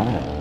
Oh.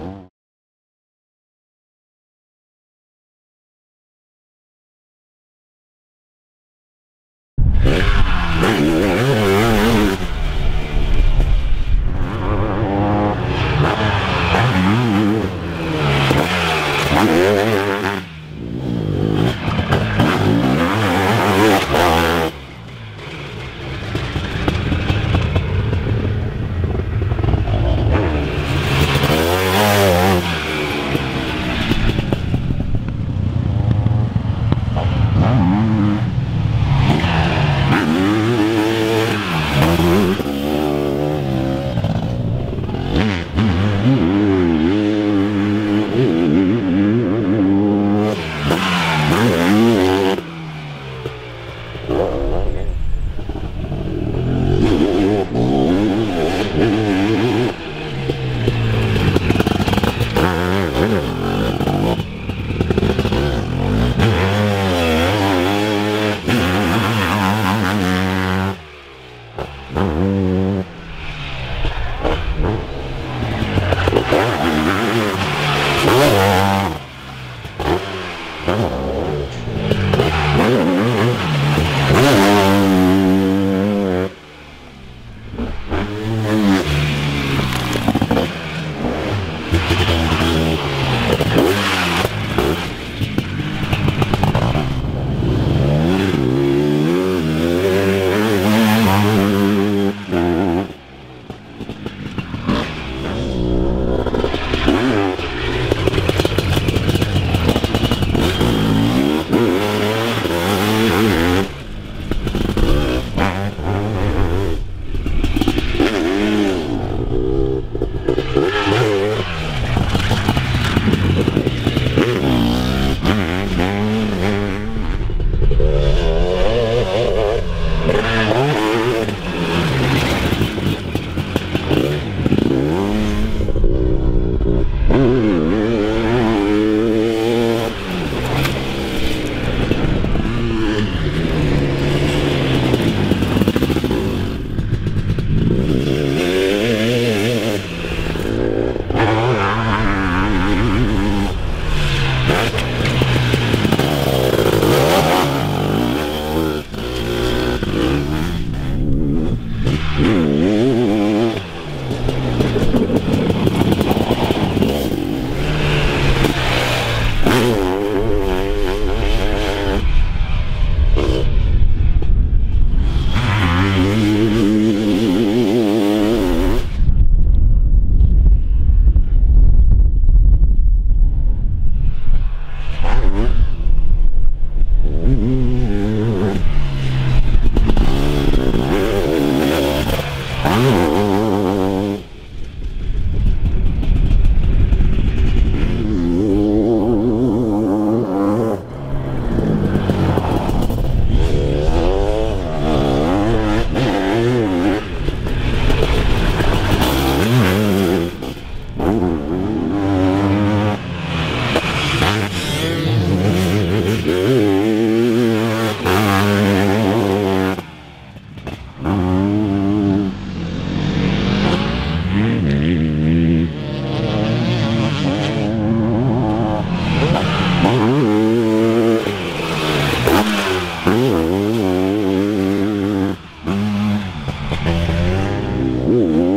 五